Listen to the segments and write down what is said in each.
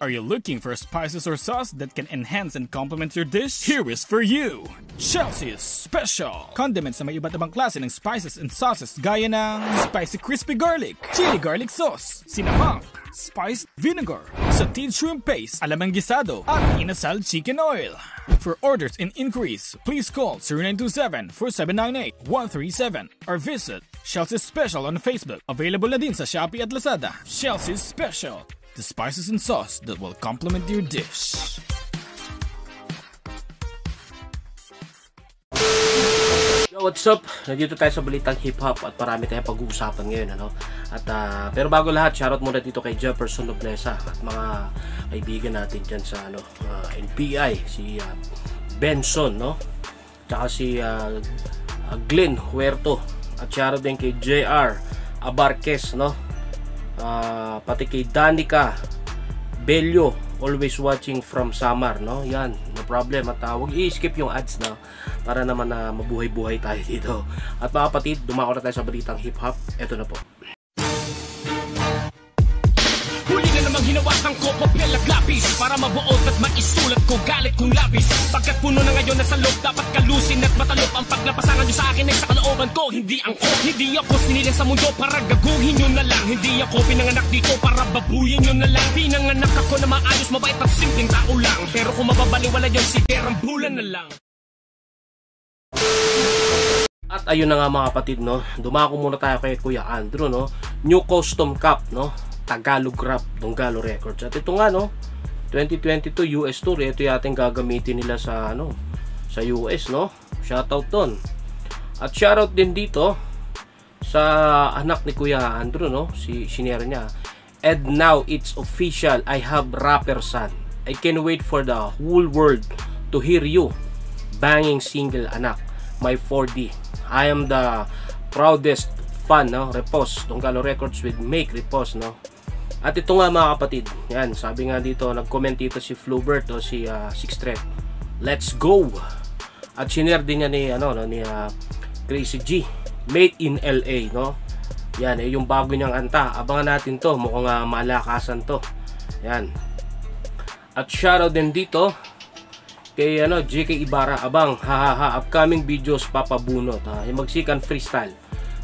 Are you looking for spices or sauce that can enhance and complement your dish? Here is for you! Chelsea's Special! Condiments na may iba't ibang klase ng spices and sauces gaya ng spicy crispy garlic, chili garlic sauce, cinnamon, spiced vinegar, sauteed shrimp paste, alamang gisado, at inasal chicken oil. For orders and inquiries, please call 0927-4798-137 or visit Chelsea's Special on Facebook. Available na din sa Shopee at Lazada. Chelsea's Special, the spices and sauce that will complement your dish. Yo, what's up? Nandito tayo sa balitang hip-hop at marami tayong pag-uusapan ngayon. Ano? At, ah, pero bago lahat, shoutout muna dito kay Jefferson Noblesa at mga kaibigan natin dyan sa ano, ah, NPI, si ah, Benson, no? Tsaka si ah, Glenn Huerto at shoutout din kay JR Abarquez, no? Ah, pati kay Danica Bello always watching from Samar no? Yan no problem. At uh, huwag i-skip yung ads na para naman na mabuhay-buhay tayo dito. At mga kapatid dumako na tayo sa balitang hip hop eto na po hinawakan ko papel at lapis Para mabuot at maisulat ko galit kong labis Pagkat puno na ngayon nasa loob Dapat kalusin at matalop Ang paglapasangan nyo sa akin ay sa kalooban ko Hindi ang ko, hindi ako sinilin sa mundo Para gaguhin nyo na lang. Hindi ako pinanganak dito para babuyin nyo na lang. Pinanganak ako na maayos, mabait at simpleng tao lang. Pero kung mababaliwala yun, si bulan na lang. At ayun na nga mga kapatid no, dumako muna tayo kay Kuya Andrew no, New Custom Cup no, Tagalog Rap, Donggalo Records. At ito nga no, 2022 US Tour, ito yating gagamitin nila sa ano, sa US no. Shoutout doon. At shoutout din dito sa anak ni Kuya Andrew no, si senior niya. And now it's official, I have rapper son. I can wait for the whole world to hear you. Banging single anak, my 4D. I am the proudest fan, no? Repos, Donggalo Records with Make Repos, no? At ito nga mga kapatid, yan, sabi nga dito, nag-comment dito si Flubert o si uh, Six Threat. Let's go! At sinare din niya ni, ano, no, ni uh, Crazy G. Made in LA, no? Yan, eh, yung bago niyang anta. Abangan natin to, mukhang uh, malakasan to. Yan. At shoutout din dito kay ano, JK Ibarra. Abang, hahaha, upcoming videos papabunot. Ha? Yung magsikan freestyle.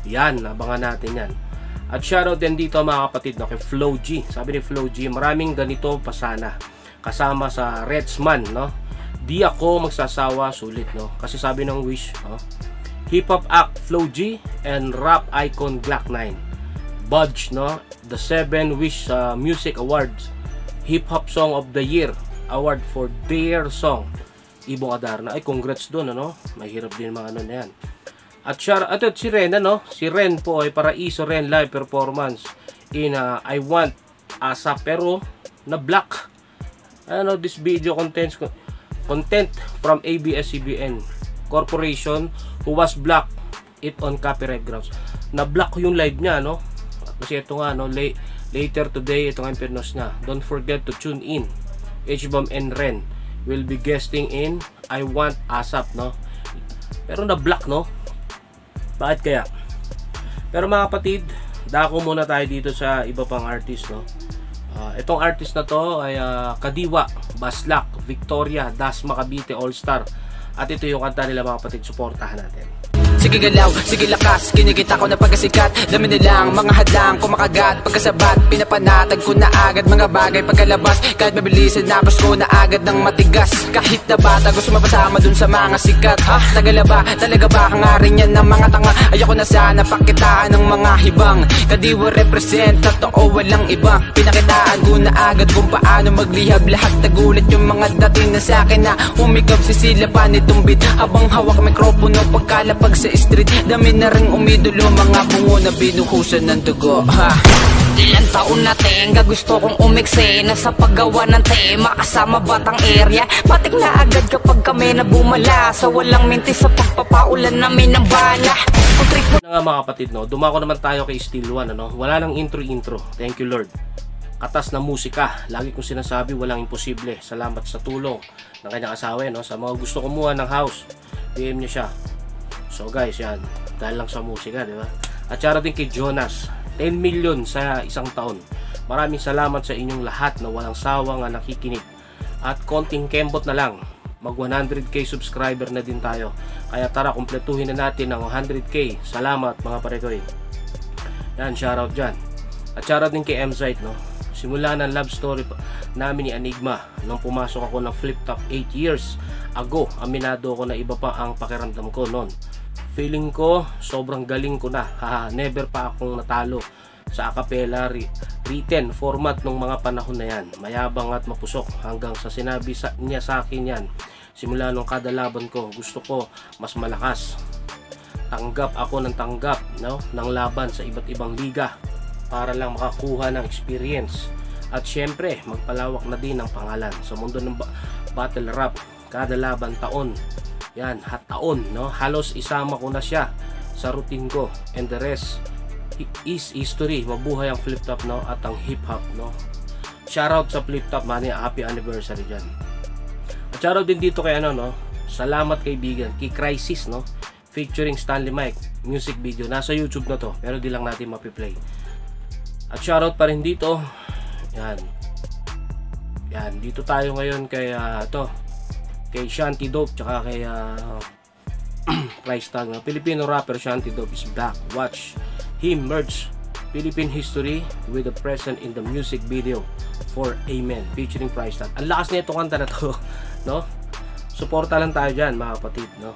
Yan, abangan natin yan. At shoutout din dito mga kapatid no, kay Flow G. Sabi ni Flow G, maraming ganito pa sana. Kasama sa Redsman, no? Di ako magsasawa, sulit, no? Kasi sabi ng Wish, no? Hip Hop Act Flow G and Rap Icon Glock 9. Budge, no? The 7 Wish uh, Music Awards. Hip Hop Song of the Year Award for their song. Ibo Adarna. Ay, congrats doon, ano? Mahirap din mga ano na yan. At siya, at si Ren, ano? Si Ren po ay Paraiso Ren live performance in uh, I Want Asa pero na black. Ano this video contains content from ABS-CBN Corporation who was blocked it on copyright grounds. Na block yung live niya, no? Kasi ito nga, no? Late, later today, ito nga yung pernos niya. Don't forget to tune in. H-Bomb and Ren will be guesting in I Want ASAP, no? Pero na-block, no? Bakit kaya? Pero mga kapatid, dako muna tayo dito sa iba pang artist, no? Uh, itong artist na to ay uh, Kadiwa, Baslak, Victoria, Dasma Cavite All-Star. At ito yung kanta nila mga kapatid, suportahan natin. Sige galaw, sige lakas Kinikita ko na pagkasikat. Dami nilang mga hadlang kumakagat Pagkasabat, pinapanatag ko na agad Mga bagay pagkalabas. Kahit mabilisan napos ko na agad ng matigas. Kahit na bata gusto mapasama dun sa mga sikat. Ha? Tagala ba? Talaga ba kang rin yan ng mga tanga? Ayoko na sana pakitaan ng mga hibang. Kadiwa represent, totoo walang iba. Pinakitaan ko na agad kung paano maglihab Lahat? Nagulat yung mga dating na sa akin na Umikab si sila pa nitong beat Habang hawak mikropono pagkalapag sa street Dami na rin umidolo Mga bungo na binuhusan ng dugo. Ha? Ilan taon na tenga? Gusto kong umikse Na sa paggawa ng tema. Kasama batang area Patik na agad kapag kami na bumala. Sa walang minti sa pagpapaulan namin ng bala. Kung trip na nga mga kapatid no, dumako naman tayo kay Steel One ano? Wala nang intro intro Thank you Lord Katas na musika Lagi kong sinasabi walang imposible Salamat sa tulong ng kanyang asawa no? Sa mga gusto kumuha ng house DM nyo siya So guys, yan. Dahil lang sa musika, di ba? At syara din kay Jonas. 10 million sa isang taon. Maraming salamat sa inyong lahat na walang sawa nga nakikinig. At konting kembot na lang, mag 100k subscriber na din tayo. Kaya tara, kumpletuhin na natin ang 100k. Salamat mga parekoy. Yan, shoutout dyan. At shoutout din kay M-Site, no? Simula ng love story namin ni Enigma nung pumasok ako ng flip top 8 years ago. Aminado ako na iba pa ang pakiramdam ko noon. Feeling ko sobrang galing ko na. Haha, never pa akong natalo sa acapella ri- written format nung mga panahon na yan. Mayabang at mapusok hanggang sa sinabi sa, niya sa akin yan. Simula nung kada laban ko, gusto ko mas malakas. Tanggap ako ng tanggap no, ng laban sa iba't ibang liga para lang makakuha ng experience. At syempre, magpalawak na din ang pangalan sa mundo ng ba- battle rap. Kada laban taon, yan, hat taon, no? Halos isama ko na siya sa routine ko and the rest is history. Mabuhay ang flip top, no? At ang hip hop, no? Shoutout sa flip top, man. Happy anniversary dyan. At shoutout din dito kay ano, no? Salamat kaibigan, kay Crisis, no? Featuring Stanley Mike, music video. Nasa YouTube na to, pero di lang natin mapiplay. At shoutout pa rin dito. Yan. Yan, dito tayo ngayon kay ah, to kay Shanty Dope tsaka kay uh, tag na Filipino rapper Shanty Dope is back. Watch him merge Philippine history with the present in the music video for Amen featuring price tag. Ang lakas nito kanta na to, no? Suporta lang tayo diyan, mga kapatid, no?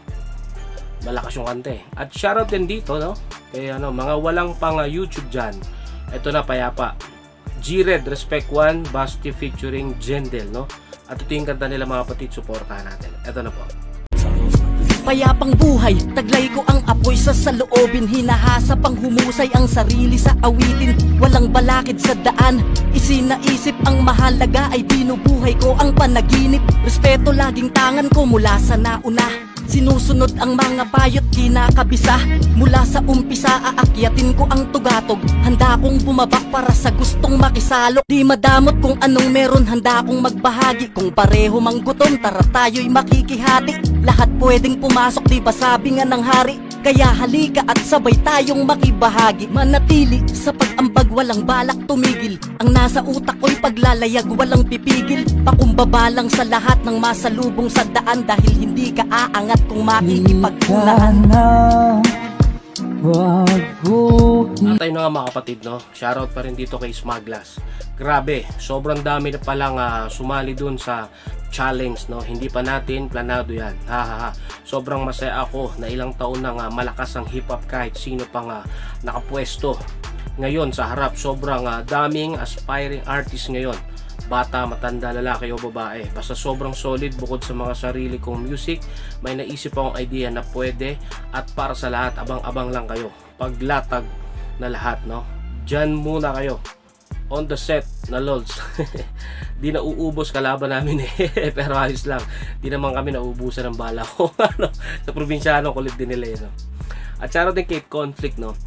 Malakas yung kanta eh. At shoutout din dito, no? Kay ano, mga walang pang ah, YouTube diyan. Ito na payapa. G-Red Respect 1 Basti featuring Jendel, no? At ito yung kanta nila mga kapatid, suportahan natin. Ito na po. Payapang buhay, taglay ko ang apoy sa saloobin Hinahasa pang humusay ang sarili sa awitin Walang balakid sa daan, isinaisip ang mahalaga ay binubuhay ko ang panaginip Respeto laging tangan ko mula sa nauna Sinusunod ang mga payot kinakabisa Mula sa umpisa aakyatin ko ang tugatog. Handa kong bumaba para sa gustong makisalo. Di madamot kung anong meron handa kong magbahagi. Kung pareho mang gutom tara tayo'y makikihati. Lahat pwedeng pumasok di ba sabi nga ng hari Kaya halika at sabay tayong makibahagi Manatili sa pag-ambag walang balak tumigil Ang nasa utak ko'y paglalayag walang pipigil Pakumbaba lang sa lahat ng masalubong sa daan Dahil hindi ka aangat kung makikipagkulaan At tayo na nga mga kapatid, no? Shoutout pa rin dito kay Smaglas. Grabe, sobrang dami na palang ah, sumali dun sa challenge, no? Hindi pa natin planado yan. Ha, ha, ha. Sobrang masaya ako na ilang taon na nga malakas ang hip hop kahit sino pang nga nakapwesto. Ngayon sa harap, sobrang ah, daming aspiring artist ngayon. Bata, matanda, lalaki o babae. Basta sobrang solid bukod sa mga sarili kong music. May naisip akong idea na pwede at para sa lahat, abang-abang lang kayo. Paglatag na lahat, no? Diyan muna kayo. On the set na lols. di na uubos kalaban namin eh. Pero ayos lang. Di naman kami nauubusan ng bala ko. ano, sa probinsyano, kulit din nila. No? At shoutout din kay Conflict, no?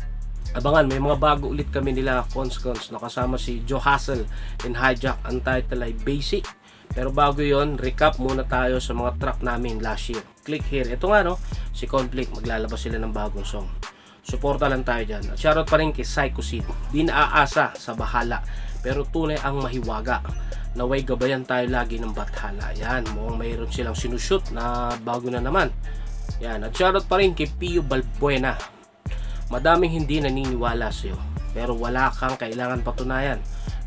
Abangan, may mga bago ulit kami nila Cons Cons na kasama si Joe Hassel in Hijack. Ang title ay Basic. Pero bago yon recap muna tayo sa mga track namin last year. Click here. Ito nga no, si Conflict, maglalabas sila ng bagong song. Suporta lang tayo dyan. At shoutout pa rin kay Psycho Seed. Di naaasa sa bahala. Pero tunay ang mahiwaga. Naway gabayan tayo lagi ng bathala. Yan, mukhang mayroon silang sinushoot na bago na naman. Yan, at shoutout pa rin kay Pio Balbuena. Madaming hindi naniniwala sa iyo, pero wala kang kailangan patunayan.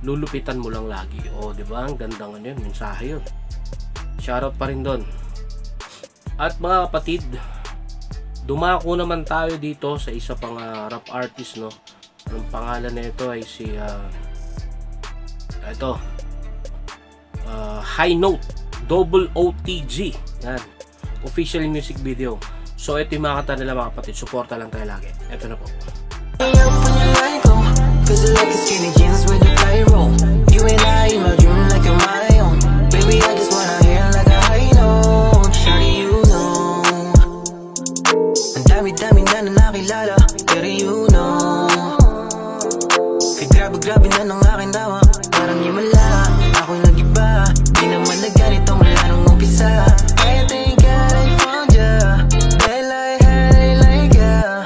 Lulupitan mo lang lagi. O, di ba? Ang ganda nga yun, mensahe yun. Shoutout pa rin doon. At mga kapatid, dumako naman tayo dito sa isa pang ah, rap artist, no? Ang pangalan na ito ay si ah, ito ah, High Note Double OTG yan. Official music video. So ito yung mga kanta nila mga kapatid. Suporta lang tayo lagi. Ito na po. You like a skinny jeans with the play roll You and nakilala Pero you know Kay grabe-grabe na ng aking dawa Parang himala, ako'y nag-iba Di naman na ganito mula nung umpisa I think I found ya Hey, like, hey, like, yeah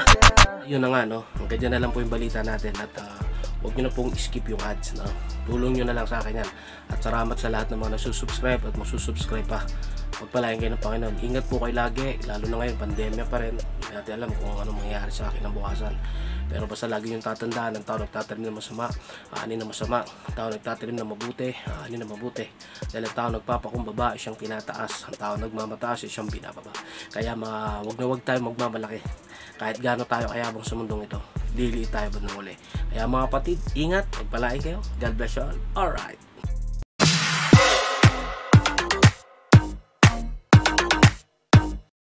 yun na nga no hanggang dyan na lang po yung balita natin at ah, huwag nyo na pong skip yung ads. No? Tulong nyo na lang sa akin yan. At salamat sa lahat ng mga nasusubscribe at masusubscribe pa. Pagpalain kayo ng Panginoon. Ingat po kayo lagi, lalo na ngayon, pandemya pa rin. Hindi natin alam kung ano mangyayari sa akin ng bukasan. Pero basta lagi yung tatandaan, ang tao nagtatanim ng masama, aanin na masama. Ang tao nagtatanim ng mabuti, aanin na mabuti. Dahil ang tao nagpapakumbaba, siyang tinataas. Ang tao nagmamataas, siyang binababa. Kaya mga, wag na wag tayo magmamalaki. Kahit gaano tayo kayabang sa mundong ito, dili tayo ba ng uli. Kaya mga kapatid, ingat, magpalain kayo. God bless you all. Alright.